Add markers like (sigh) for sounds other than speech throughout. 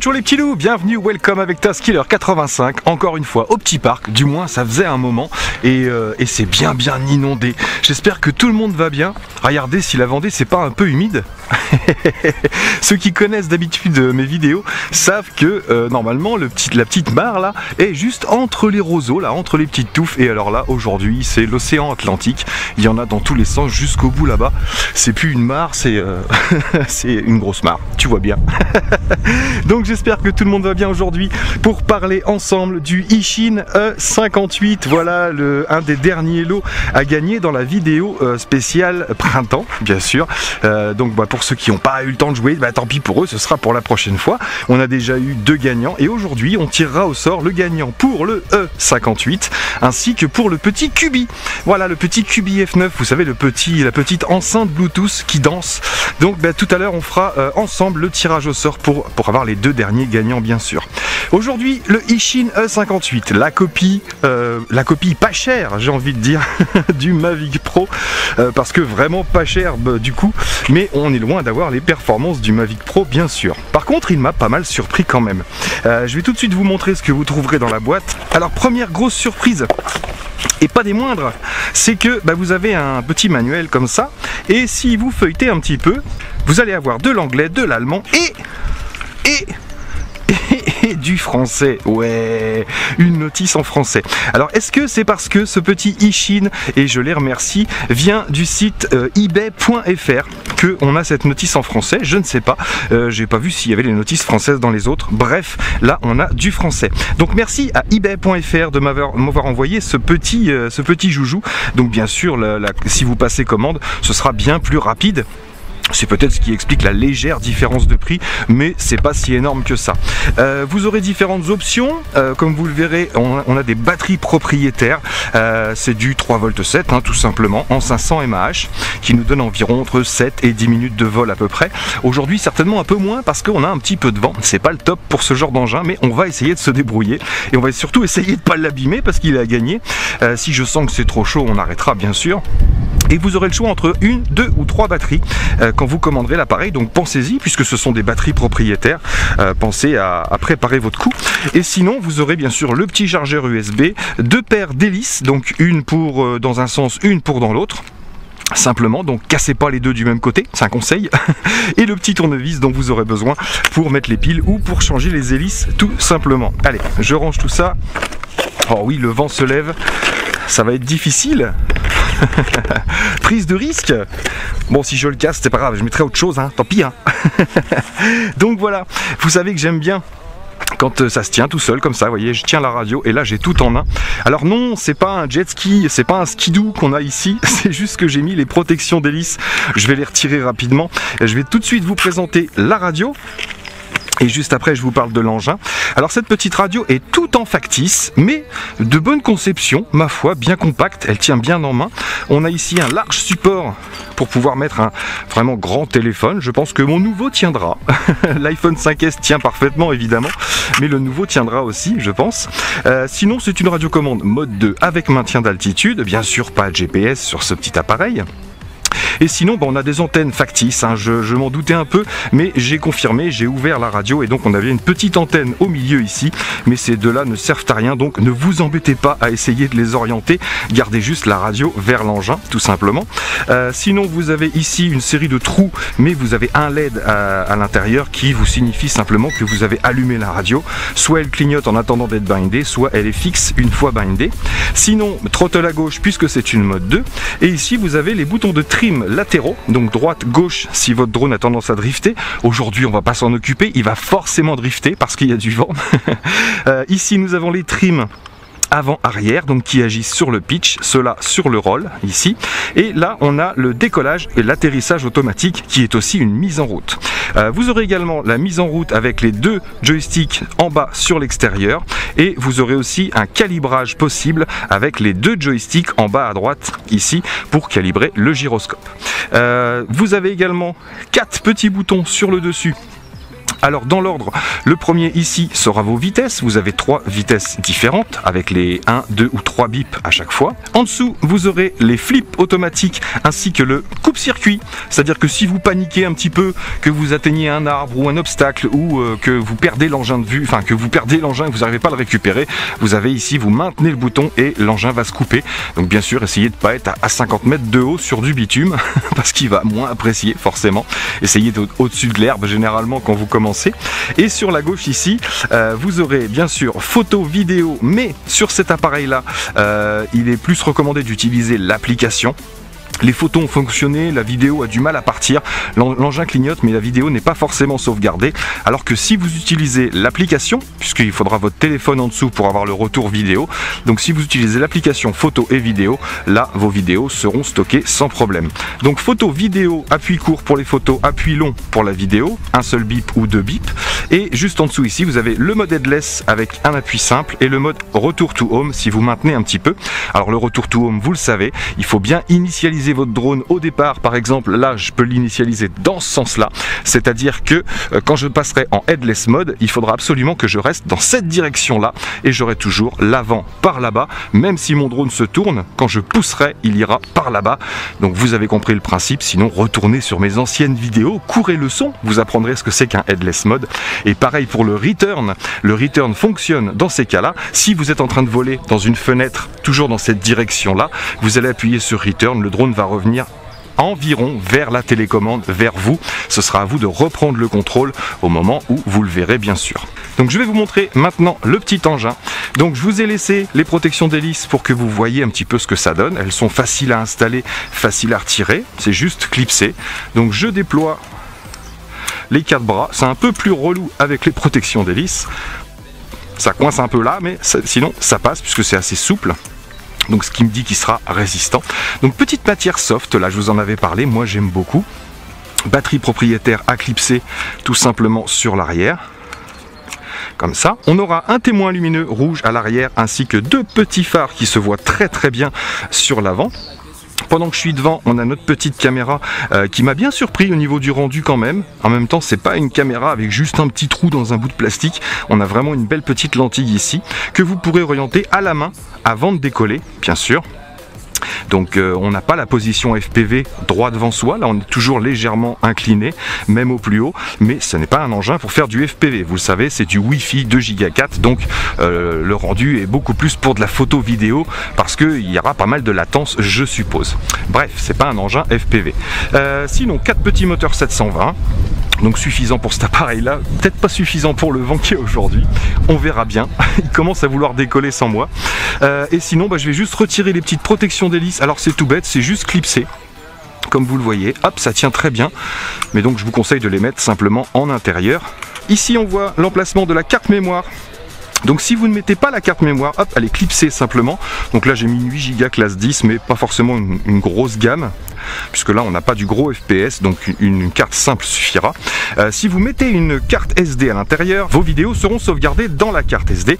Ciao les petits loups, bienvenue, welcome avec Taskiller 85, encore une fois au petit parc, du moins ça faisait un moment et, euh, et c'est bien bien inondé. J'espère que tout le monde va bien. Regardez si la Vendée c'est pas un peu humide. (laughs) Ceux qui connaissent d'habitude euh, mes vidéos savent que euh, normalement le petit, la petite mare là est juste entre les roseaux, là entre les petites touffes et alors là aujourd'hui c'est l'océan Atlantique, il y en a dans tous les sens jusqu'au bout là-bas. C'est plus une mare, c'est (laughs) c'est une grosse mare, tu vois bien. (laughs) Donc j'espère que tout le monde va bien aujourd'hui pour parler ensemble du Ishin E58. Voilà le, un des derniers lots à gagner dans la vidéo euh, spéciale printemps, bien sûr. Euh, donc bah, pour ceux qui n'ont pas eu le temps de jouer, bah, tant pis pour eux, ce sera pour la prochaine fois. On a déjà eu deux gagnants et aujourd'hui on tirera au sort le gagnant pour le E58 ainsi que pour le petit Cubi. Voilà le petit Cubi F9, vous savez le petit, la petite enceinte Bluetooth qui danse. Donc bah, tout à l'heure on fera euh, ensemble le tirage au sort pour, pour avoir les deux derniers gagnants bien sûr. Aujourd'hui le Ishin E58, la copie, euh, la copie pas chère j'ai envie de dire (laughs) du Mavic Pro euh, parce que vraiment pas cher bah, du coup, mais on est loin d'avoir les performances du Mavic Pro bien sûr. Par contre il m'a pas mal surpris quand même. Euh, je vais tout de suite vous montrer ce que vous trouverez dans la boîte. Alors première grosse surprise et pas des moindres, c'est que bah, vous avez un petit manuel comme ça, et si vous feuilletez un petit peu, vous allez avoir de l'anglais, de l'allemand et et du français. Ouais, une notice en français. Alors, est-ce que c'est parce que ce petit Ishin, et je les remercie, vient du site euh, ebay.fr que on a cette notice en français? Je ne sais pas. Euh, J'ai pas vu s'il y avait les notices françaises dans les autres. Bref, là, on a du français. Donc, merci à ebay.fr de m'avoir envoyé ce petit, euh, ce petit joujou. Donc, bien sûr, si vous passez commande, ce sera bien plus rapide. C'est peut-être ce qui explique la légère différence de prix, mais c'est pas si énorme que ça. Euh, vous aurez différentes options, euh, comme vous le verrez, on, a des batteries propriétaires. Euh, c'est du 3 v 7, hein, tout simplement, en 500 mAh, qui nous donne environ entre 7 et 10 minutes de vol à peu près. Aujourd'hui, certainement un peu moins parce qu'on a un petit peu de vent. C'est pas le top pour ce genre d'engin, mais on va essayer de se débrouiller et on va surtout essayer de pas l'abîmer parce qu'il a gagné. Si je sens que c'est trop chaud, on arrêtera bien sûr et vous aurez le choix entre une, deux ou trois batteries quand vous commanderez l'appareil. Donc pensez-y, puisque ce sont des batteries propriétaires. Euh, pensez à, préparer votre coup. Et sinon, vous aurez bien sûr le petit chargeur USB, deux paires d'hélices, donc une pour euh, dans un sens, une pour dans l'autre simplement, donc cassez pas les deux du même côté, c'est un conseil, (laughs) et le petit tournevis dont vous aurez besoin pour mettre les piles ou pour changer les hélices tout simplement. Allez, je range tout ça. Oh oui, le vent se lève, ça va être difficile, (laughs) Prise de risque Bon, si je le casse, c'est pas grave, je mettrai autre chose, hein, tant pis. Hein. (laughs) Donc voilà, vous savez que j'aime bien quand ça se tient tout seul comme ça, vous voyez, je tiens la radio et là j'ai tout en main. Alors non, c'est pas un jet ski, c'est pas un skidoo qu'on a ici, (laughs) c'est juste que j'ai mis les protections d'hélice. Je vais les retirer rapidement. Je vais tout de suite vous présenter la radio. Et juste après, je vous parle de l'engin. Alors cette petite radio est tout en factice, mais de bonne conception, ma foi, bien compacte, elle tient bien en main. On a ici un large support pour pouvoir mettre un vraiment grand téléphone. Je pense que mon nouveau tiendra. (laughs) L'iPhone 5S tient parfaitement, évidemment, mais le nouveau tiendra aussi, je pense. Euh, sinon, c'est une radiocommande mode 2 avec maintien d'altitude. Bien sûr, pas GPS sur ce petit appareil. Et sinon, bah, on a des antennes factices, hein, je, m'en doutais un peu, mais j'ai confirmé, j'ai ouvert la radio et donc on avait une petite antenne au milieu ici, mais ces deux-là ne servent à rien, donc ne vous embêtez pas à essayer de les orienter, gardez juste la radio vers l'engin, tout simplement. Euh, sinon, vous avez ici une série de trous, mais vous avez un LED à, à l'intérieur qui vous signifie simplement que vous avez allumé la radio, soit elle clignote en attendant d'être bindée, soit elle est fixe une fois bindée. Sinon, throttle à gauche puisque c'est une mode 2, et ici vous avez les boutons de trim latéraux, donc droite, gauche si votre drone a tendance à drifter. Aujourd'hui, on va pas s'en occuper, il va forcément drifter parce qu'il y a du vent. (laughs) euh, ici, nous avons les trims avant-arrière, donc qui agissent sur le pitch, cela sur le roll, ici. Et là, on a le décollage et l'atterrissage automatique, qui est aussi une mise en route. Euh, vous aurez également la mise en route avec les deux joysticks en bas sur l'extérieur, et vous aurez aussi un calibrage possible avec les deux joysticks en bas à droite, ici, pour calibrer le gyroscope. Euh, vous avez également quatre petits boutons sur le dessus Alors dans l'ordre, le premier ici sera vos vitesses. Vous avez trois vitesses différentes avec les 1, 2 ou 3 bips à chaque fois. En dessous, vous aurez les flips automatiques ainsi que le coupe-circuit. C'est-à-dire que si vous paniquez un petit peu, que vous atteignez un arbre ou un obstacle ou euh, que vous perdez l'engin de vue, enfin que vous perdez l'engin et que vous n'arrivez pas à le récupérer, vous avez ici, vous maintenez le bouton et l'engin va se couper. Donc bien sûr, essayez de ne pas être à 50 mètres de haut sur du bitume (laughs) parce qu'il va moins apprécier forcément. Essayez d'être au-dessus de l'herbe généralement quand vous commencez. Et sur la gauche ici, euh, vous aurez bien sûr photo, vidéo, mais sur cet appareil là, euh, il est plus recommandé d'utiliser l'application les photos ont fonctionné, la vidéo a du mal à partir, l'engin clignote mais la vidéo n'est pas forcément sauvegardée. Alors que si vous utilisez l'application, puisqu'il faudra votre téléphone en dessous pour avoir le retour vidéo, donc si vous utilisez l'application photo et vidéo, là vos vidéos seront stockées sans problème. Donc photo, vidéo, appui court pour les photos, appui long pour la vidéo, un seul bip ou deux bips. Et juste en dessous ici, vous avez le mode headless avec un appui simple et le mode retour to home si vous maintenez un petit peu. Alors le retour to home, vous le savez, il faut bien initialiser votre drone au départ, par exemple, là je peux l'initialiser dans ce sens-là, c'est-à-dire que euh, quand je passerai en headless mode, il faudra absolument que je reste dans cette direction-là et j'aurai toujours l'avant par là-bas, même si mon drone se tourne, quand je pousserai, il ira par là-bas. Donc vous avez compris le principe, sinon retournez sur mes anciennes vidéos, courez le son, vous apprendrez ce que c'est qu'un headless mode. Et pareil pour le return, le return fonctionne dans ces cas-là. Si vous êtes en train de voler dans une fenêtre, toujours dans cette direction-là, vous allez appuyer sur return, le drone va revenir environ vers la télécommande, vers vous. Ce sera à vous de reprendre le contrôle au moment où vous le verrez bien sûr. Donc je vais vous montrer maintenant le petit engin. Donc je vous ai laissé les protections d'hélice pour que vous voyez un petit peu ce que ça donne. Elles sont faciles à installer, faciles à retirer. C'est juste clipser. Donc je déploie les quatre bras. C'est un peu plus relou avec les protections d'hélice. Ça coince un peu là, mais sinon ça passe puisque c'est assez souple donc ce qui me dit qu'il sera résistant. Donc petite matière soft, là je vous en avais parlé, moi j'aime beaucoup. Batterie propriétaire à clipser tout simplement sur l'arrière. Comme ça, on aura un témoin lumineux rouge à l'arrière ainsi que deux petits phares qui se voient très très bien sur l'avant. Pendant que je suis devant, on a notre petite caméra euh, qui m'a bien surpris au niveau du rendu quand même. En même temps, c'est pas une caméra avec juste un petit trou dans un bout de plastique. On a vraiment une belle petite lentille ici que vous pourrez orienter à la main avant de décoller, bien sûr. Donc euh, on n'a pas la position FPV droit devant soi, là on est toujours légèrement incliné, même au plus haut, mais ce n'est pas un engin pour faire du FPV. Vous le savez, c'est du Wi-Fi 2 Go 4, donc euh, le rendu est beaucoup plus pour de la photo vidéo parce qu'il y aura pas mal de latence, je suppose. Bref, c'est pas un engin FPV. Euh, sinon, quatre petits moteurs 720 donc suffisant pour cet appareil là, peut-être pas suffisant pour le vent qui est aujourd'hui, on verra bien, (laughs) il commence à vouloir décoller sans moi. Euh, et sinon bah, je vais juste retirer les petites protections d'hélice, alors c'est tout bête, c'est juste clipsé, comme vous le voyez, hop ça tient très bien, mais donc je vous conseille de les mettre simplement en intérieur. Ici on voit l'emplacement de la carte mémoire donc si vous ne mettez pas la carte mémoire, hop, elle est clipsée simplement. Donc là j'ai mis une 8 Go classe 10, mais pas forcément une, grosse gamme, puisque là on n'a pas du gros FPS, donc une, carte simple suffira. Euh, si vous mettez une carte SD à l'intérieur, vos vidéos seront sauvegardées dans la carte SD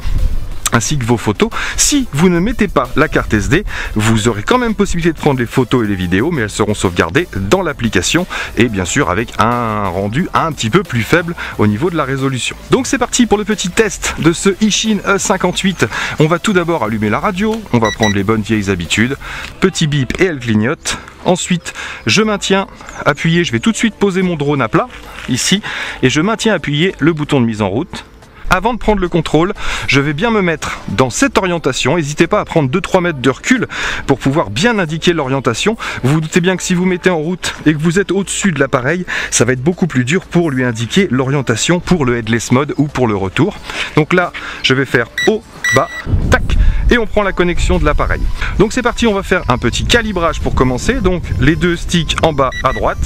ainsi que vos photos. Si vous ne mettez pas la carte SD, vous aurez quand même possibilité de prendre les photos et les vidéos, mais elles seront sauvegardées dans l'application et bien sûr avec un rendu un petit peu plus faible au niveau de la résolution. Donc c'est parti pour le petit test de ce Ishin E58. On va tout d'abord allumer la radio, on va prendre les bonnes vieilles habitudes, petit bip et elle clignote. Ensuite, je maintiens appuyé, je vais tout de suite poser mon drone à plat ici et je maintiens appuyé le bouton de mise en route avant de prendre le contrôle, je vais bien me mettre dans cette orientation. N'hésitez pas à prendre 2-3 mètres de recul pour pouvoir bien indiquer l'orientation. Vous vous doutez bien que si vous mettez en route et que vous êtes au-dessus de l'appareil, ça va être beaucoup plus dur pour lui indiquer l'orientation pour le headless mode ou pour le retour. Donc là, je vais faire haut, bas, tac, et on prend la connexion de l'appareil. Donc c'est parti, on va faire un petit calibrage pour commencer. Donc les deux sticks en bas à droite,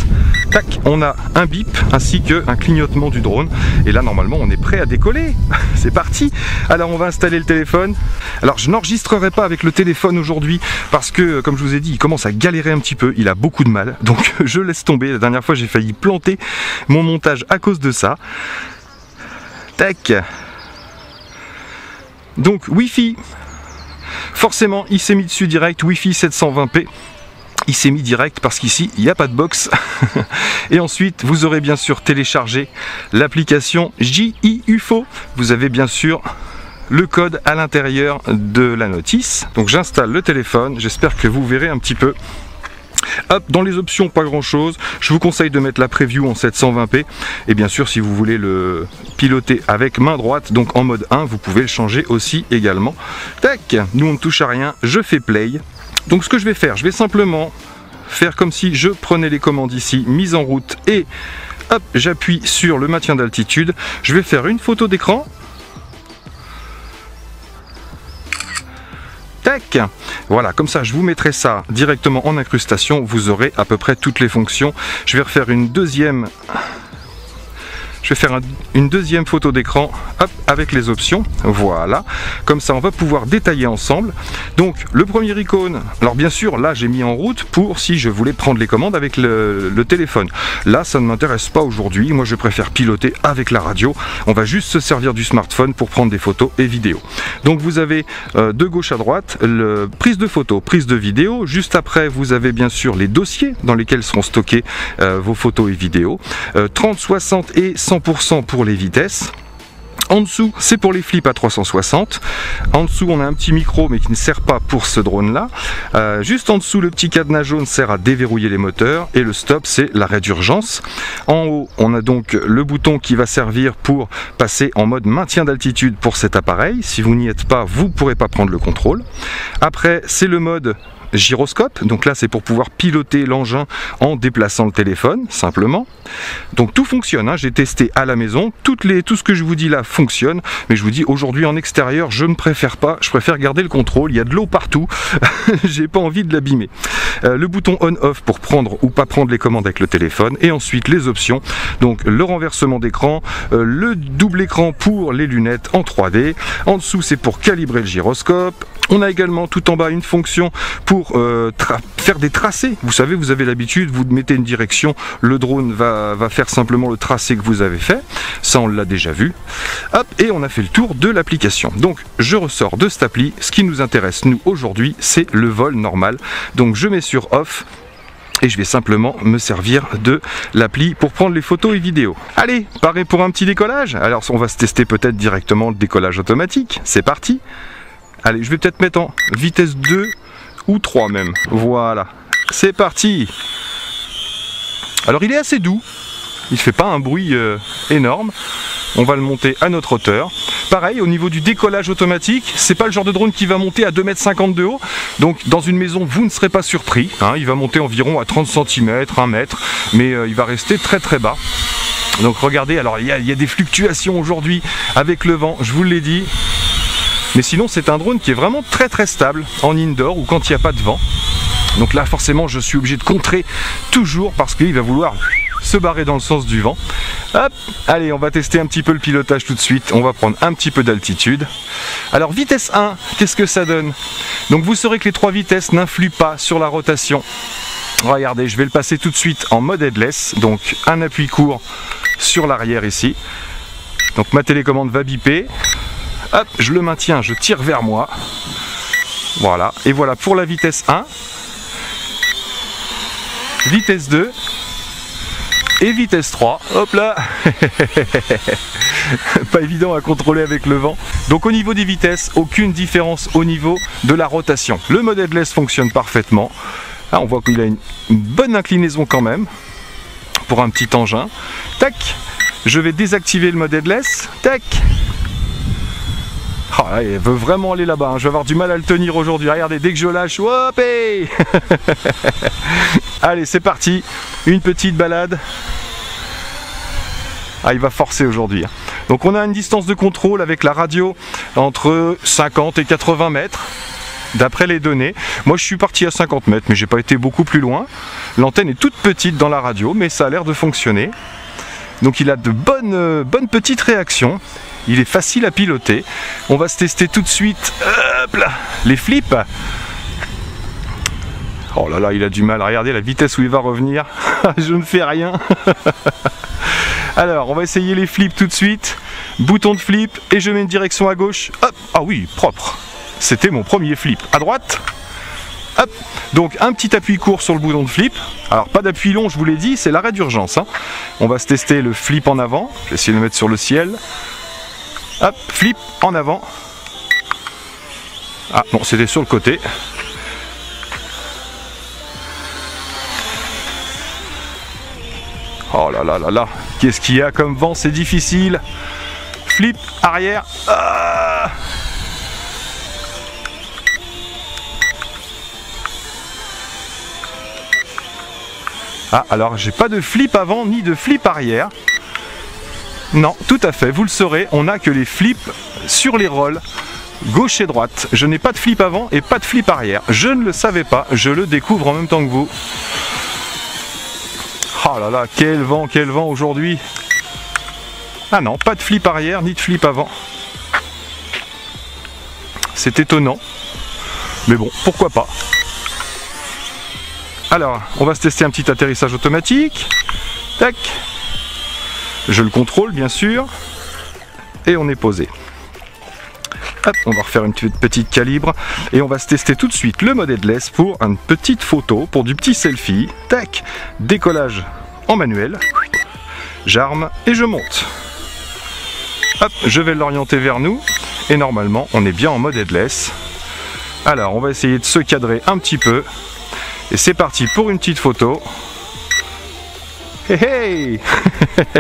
tac, on a un bip ainsi qu'un clignotement du drone. Et là normalement on est prêt à décoller. (laughs) c'est parti. Alors on va installer le téléphone. Alors je n'enregistrerai pas avec le téléphone aujourd'hui parce que comme je vous ai dit, il commence à galérer un petit peu, il a beaucoup de mal. (laughs) Donc je laisse tomber. La dernière fois j'ai failli planter mon montage à cause de ça. Tac. Donc Wi-Fi, Forcément, il s'est mis dessus direct, Wi-Fi 720p. il s'est mis direct parce qu'ici il n'y a pas de box. (laughs) Et ensuite vous aurez bien sûr téléchargé l'application JIUFO vous avez bien sûr le code à l'intérieur de la notice. Donc j'installe le téléphone. J'espère que vous verrez un petit peu Hop, dans les options, pas grand chose. Je vous conseille de mettre la preview en 720p. Et bien sûr, si vous voulez le piloter avec main droite, donc en mode 1, vous pouvez le changer aussi également. Tac, nous on ne touche à rien, je fais play. Donc ce que je vais faire, je vais simplement faire comme si je prenais les commandes ici, mise en route et hop, j'appuie sur le maintien d'altitude. Je vais faire une photo d'écran. Voilà, comme ça je vous mettrai ça directement en incrustation, vous aurez à peu près toutes les fonctions. Je vais refaire une deuxième je vais faire une deuxième photo d'écran avec les options. Voilà. Comme ça, on va pouvoir détailler ensemble. Donc, le premier icône. Alors, bien sûr, là, j'ai mis en route pour si je voulais prendre les commandes avec le, téléphone. Là, ça ne m'intéresse pas aujourd'hui. Moi, je préfère piloter avec la radio. On va juste se servir du smartphone pour prendre des photos et vidéos. Donc, vous avez euh, de gauche à droite le prise de photo, prise de vidéo. Juste après, vous avez bien sûr les dossiers dans lesquels seront stockés euh, vos photos et vidéos. 30, euh, 60 et 100 100% pour les vitesses. En dessous, c'est pour les flips à 360. En dessous, on a un petit micro, mais qui ne sert pas pour ce drone-là. Euh, juste en dessous, le petit cadenas jaune sert à déverrouiller les moteurs. Et le stop, c'est l'arrêt d'urgence. En haut, on a donc le bouton qui va servir pour passer en mode maintien d'altitude pour cet appareil. Si vous n'y êtes pas, vous ne pourrez pas prendre le contrôle. Après, c'est le mode gyroscope. Donc là, c'est pour pouvoir piloter l'engin en déplaçant le téléphone, simplement. Donc tout fonctionne. Hein. J'ai testé à la maison. Toutes les, tout ce que je vous dis là fonctionne. Mais je vous dis, aujourd'hui en extérieur, je ne préfère pas. Je préfère garder le contrôle. Il y a de l'eau partout. (laughs) J'ai pas envie de l'abîmer. Euh, le bouton on-off pour prendre ou pas prendre les commandes avec le téléphone. Et ensuite, les options. Donc le renversement d'écran, euh, le double écran pour les lunettes en 3D. En dessous, c'est pour calibrer le gyroscope. On a également tout en bas une fonction pour euh, faire des tracés. Vous savez, vous avez l'habitude, vous mettez une direction, le drone va, faire simplement le tracé que vous avez fait. Ça, on l'a déjà vu. Hop, et on a fait le tour de l'application. Donc, je ressors de cette appli. Ce qui nous intéresse, nous, aujourd'hui, c'est le vol normal. Donc, je mets sur off et je vais simplement me servir de l'appli pour prendre les photos et vidéos. Allez, paré pour un petit décollage Alors on va se tester peut-être directement le décollage automatique. C'est parti Allez, je vais peut-être mettre en vitesse 2 ou 3 même. Voilà. C'est parti Alors il est assez doux. Il fait pas un bruit euh, énorme. On va le monter à notre hauteur. Pareil, au niveau du décollage automatique, c'est pas le genre de drone qui va monter à 2,50 m de haut. Donc dans une maison, vous ne serez pas surpris. Hein. il va monter environ à 30 cm, 1 mètre, mais euh, il va rester très très bas. Donc regardez, alors il y, a des fluctuations aujourd'hui avec le vent, je vous l'ai dit. Mais sinon, c'est un drone qui est vraiment très très stable en indoor ou quand il n'y a pas de vent. Donc là, forcément, je suis obligé de contrer toujours parce qu'il va vouloir se barrer dans le sens du vent. Hop, allez, on va tester un petit peu le pilotage tout de suite. On va prendre un petit peu d'altitude. Alors, vitesse 1, qu'est-ce que ça donne? Donc, vous saurez que les trois vitesses n'influent pas sur la rotation. Regardez, je vais le passer tout de suite en mode headless. Donc, un appui court sur l'arrière ici. Donc, ma télécommande va biper. Hop, je le maintiens, je tire vers moi. Voilà, et voilà pour la vitesse 1. Vitesse 2. Et vitesse 3. Hop là (laughs) Pas évident à contrôler avec le vent. Donc au niveau des vitesses, aucune différence au niveau de la rotation. Le mode headless fonctionne parfaitement. Là, on voit qu'il a une bonne inclinaison quand même pour un petit engin. Tac Je vais désactiver le mode headless. Tac Oh, elle veut vraiment aller là-bas, hein. je vais avoir du mal à le tenir aujourd'hui. Regardez, dès que je lâche, hop (laughs) Allez, c'est parti, une petite balade. Ah, il va forcer aujourd'hui. Hein. Donc on a une distance de contrôle avec la radio entre 50 et 80 mètres d'après les données. Moi je suis parti à 50 mètres mais j'ai pas été beaucoup plus loin. L'antenne est toute petite dans la radio mais ça a l'air de fonctionner. Donc il a de bonnes, euh, bonnes petites réactions. Il est facile à piloter. On va se tester tout de suite les flips. Oh là là, il a du mal. Regardez la vitesse où il va revenir. (laughs) Je ne fais rien. (laughs) Alors, on va essayer les flips tout de suite. Bouton de flip et je mets une direction à gauche. Hop Ah oui, propre. C'était mon premier flip. À droite. Hop. Donc un petit appui court sur le bouton de flip. Alors pas d'appui long, je vous l'ai dit, c'est l'arrêt d'urgence. hein. On va se tester le flip en avant. Je vais essayer de le mettre sur le ciel. Hop, flip en avant. Ah non, c'était sur le côté. Oh là là là là, qu'est-ce qu'il y a comme vent, c'est difficile. Flip, arrière. Ah Ah, alors j'ai pas de flip avant ni de flip arrière. Non, tout à fait, vous le saurez, on n'a que les flips sur les rolls, gauche et droite. Je n'ai pas de flip avant et pas de flip arrière. Je ne le savais pas, je le découvre en même temps que vous. Oh là là, quel vent, quel vent aujourd'hui. Ah non, pas de flip arrière ni de flip avant. C'est étonnant. Mais bon, pourquoi pas. Alors, on va se tester un petit atterrissage automatique. Tac. Je le contrôle, bien sûr. Et on est posé. On va refaire une petite- petite calibre. Et on va se tester tout de suite le mode headless pour une petite photo, pour du petit selfie. Tac. Décollage en manuel. J'arme et je monte. Hop, je vais l'orienter vers nous. Et normalement, on est bien en mode headless. Alors, on va essayer de se cadrer un petit peu. Et c'est parti pour une petite photo. Hey hey (laughs)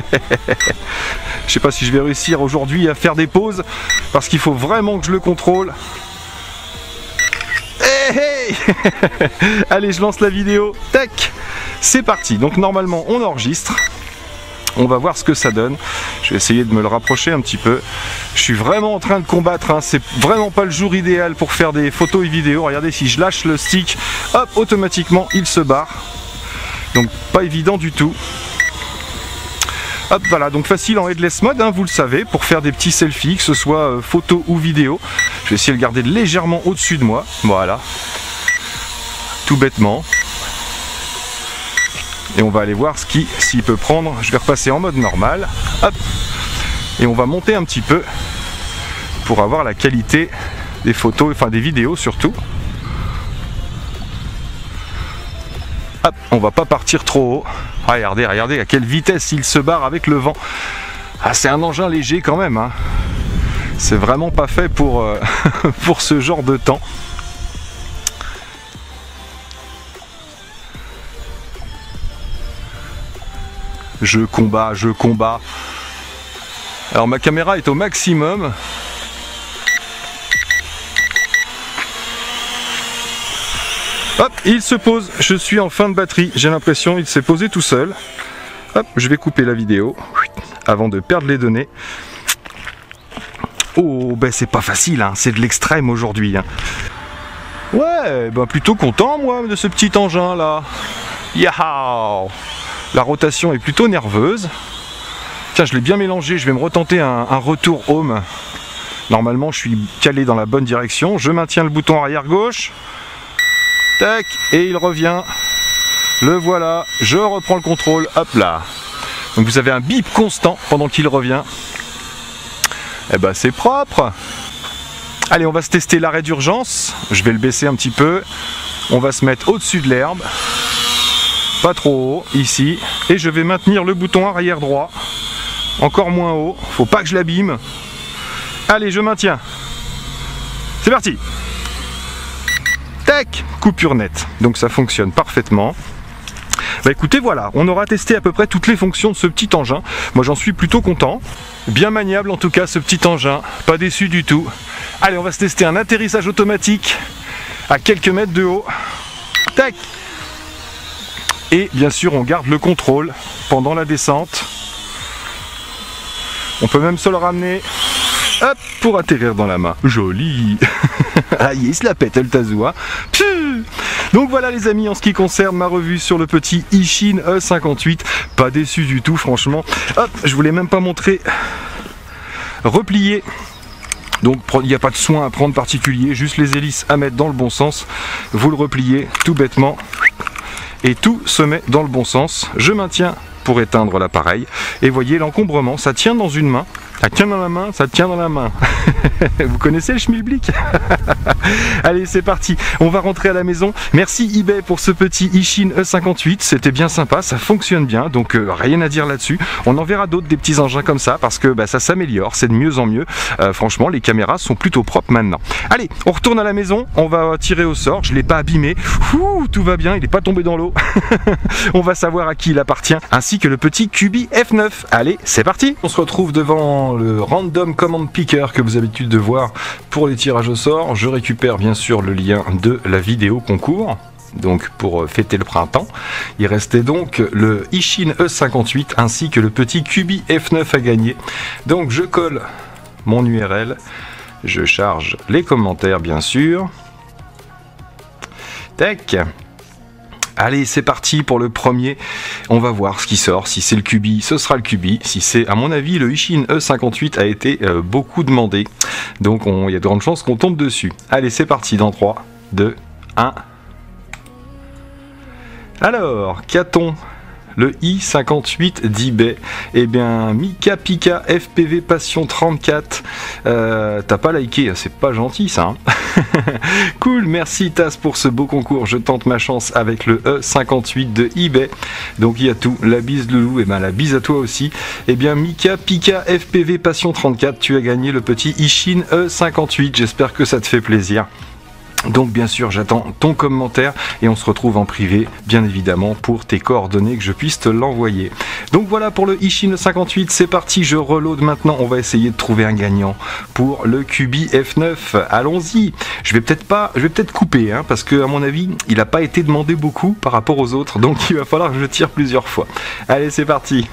Je sais pas si je vais réussir aujourd'hui à faire des pauses parce qu'il faut vraiment que je le contrôle. (laughs) Allez, je lance la vidéo. Tac C'est parti. Donc normalement, on enregistre. On va voir ce que ça donne. Je vais essayer de me le rapprocher un petit peu. Je suis vraiment en train de combattre. hein. C'est vraiment pas le jour idéal pour faire des photos et vidéos. Regardez, si je lâche le stick, hop, automatiquement, il se barre. Donc pas évident du tout. Hop, voilà, donc facile en headless mode, hein, vous le savez, pour faire des petits selfies, que ce soit euh, photo ou vidéo. Je vais essayer de le garder légèrement au-dessus de moi. Voilà. Tout bêtement. Et on va aller voir ce qui, s'il peut prendre. Je vais repasser en mode normal. Hop. Et on va monter un petit peu pour avoir la qualité des photos, enfin des vidéos surtout. On va pas partir trop haut. Regardez, regardez à quelle vitesse il se barre avec le vent. Ah, c'est un engin léger quand même. hein. C'est vraiment pas fait pour, euh, (laughs) pour ce genre de temps. Je combats, je combats. Alors ma caméra est au maximum. Hop, il se pose. Je suis en fin de batterie. J'ai l'impression il s'est posé tout seul. Hop, je vais couper la vidéo avant de perdre les données. Oh, ben c'est pas facile, hein. c'est de l'extrême aujourd'hui. hein. Ouais, ben plutôt content moi de ce petit engin là. Yahoo La rotation est plutôt nerveuse. Tiens, je l'ai bien mélangé, je vais me retenter un retour home. Normalement, je suis calé dans la bonne direction. Je maintiens le bouton arrière gauche. Tac, et il revient. Le voilà, je reprends le contrôle, hop là. Donc vous avez un bip constant pendant qu'il revient. Eh ben c'est propre. Allez, on va se tester l'arrêt d'urgence. Je vais le baisser un petit peu. On va se mettre au-dessus de l'herbe. Pas trop haut, ici. Et je vais maintenir le bouton arrière droit. Encore moins haut. Faut pas que je l'abîme. Allez, je maintiens. C'est parti. Tac, coupure nette. Donc ça fonctionne parfaitement. Bah écoutez, voilà, on aura testé à peu près toutes les fonctions de ce petit engin. Moi j'en suis plutôt content. Bien maniable en tout cas ce petit engin, pas déçu du tout. Allez, on va se tester un atterrissage automatique à quelques mètres de haut. Tac Et bien sûr, on garde le contrôle pendant la descente. On peut même se le ramener hop, pour atterrir dans la main. Joli (laughs) Ah yes, la pète Tazua. Pfiou Donc voilà les amis, en ce qui concerne ma revue sur le petit Ishin E58, pas déçu du tout franchement. Hop, je voulais même pas montrer replié. Donc il n'y a pas de soin à prendre particulier, juste les hélices à mettre dans le bon sens. Vous le repliez tout bêtement et tout se met dans le bon sens. Je maintiens pour éteindre l'appareil et voyez l'encombrement, ça tient dans une main. Ça tient dans la main, ça tient dans la main. (laughs) Vous connaissez le schmilblick (laughs) Allez, c'est parti. On va rentrer à la maison. Merci eBay pour ce petit Ishin E58. C'était bien sympa, ça fonctionne bien, donc euh, rien à dire là-dessus. On en verra d'autres des petits engins comme ça parce que bah, ça s'améliore, c'est de mieux en mieux. Euh, franchement, les caméras sont plutôt propres maintenant. Allez, on retourne à la maison. On va tirer au sort. Je l'ai pas abîmé. Ouh, tout va bien. Il n'est pas tombé dans l'eau. (laughs) on va savoir à qui il appartient, ainsi que le petit Cubi F9. Allez, c'est parti. On se retrouve devant le Random Command Picker que vous avez l'habitude de voir pour les tirages au sort. Je récupère bien sûr le lien de la vidéo concours donc pour fêter le printemps. Il restait donc le Ishin E58 ainsi que le petit Cubi F9 à gagner. Donc je colle mon URL, je charge les commentaires bien sûr. Tac Allez, c'est parti pour le premier. On va voir ce qui sort. Si c'est le Cubi, ce sera le Cubi. Si c'est, à mon avis, le Ishin E58 a été euh, beaucoup demandé. Donc il y a de grandes chances qu'on tombe dessus. Allez, c'est parti dans 3, 2, 1. Alors, qu'a-t-on? Le i58 d'eBay. Eh bien, Mika Pika FPV Passion 34. Euh, t'as pas liké, c'est pas gentil ça. Hein. (laughs) cool, merci Tas pour ce beau concours. Je tente ma chance avec le E58 de eBay. Donc il y a tout. La bise Loulou, et eh ben la bise à toi aussi. Eh bien, Mika Pika FPV Passion 34, tu as gagné le petit Ishin E58. J'espère que ça te fait plaisir. Donc bien sûr j'attends ton commentaire et on se retrouve en privé bien évidemment pour tes coordonnées que je puisse te l'envoyer. Donc voilà pour le Ishin 58, c'est parti, je reload maintenant, on va essayer de trouver un gagnant pour le Cubi F9. Allons-y. Je vais peut-être pas, je vais peut-être couper hein, parce que à mon avis, il n'a pas été demandé beaucoup par rapport aux autres, donc (laughs) il va falloir que je tire plusieurs fois. Allez, c'est parti.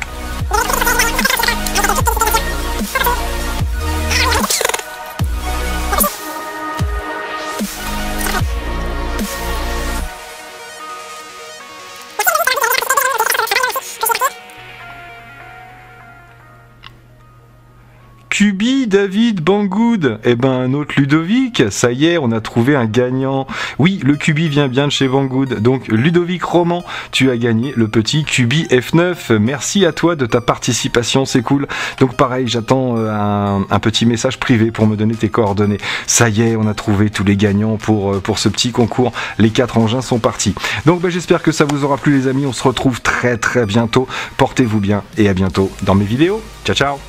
Banggood. Eh ben, un autre Ludovic. Ça y est, on a trouvé un gagnant. Oui, le Cubi vient bien de chez Banggood. Donc, Ludovic Roman, tu as gagné le petit Cubi F9. Merci à toi de ta participation, c'est cool. Donc, pareil, j'attends euh, un, petit message privé pour me donner tes coordonnées. Ça y est, on a trouvé tous les gagnants pour, euh, ce petit concours. Les quatre engins sont partis. Donc, ben, j'espère que ça vous aura plu, les amis. On se retrouve très très bientôt. Portez-vous bien et à bientôt dans mes vidéos. Ciao, ciao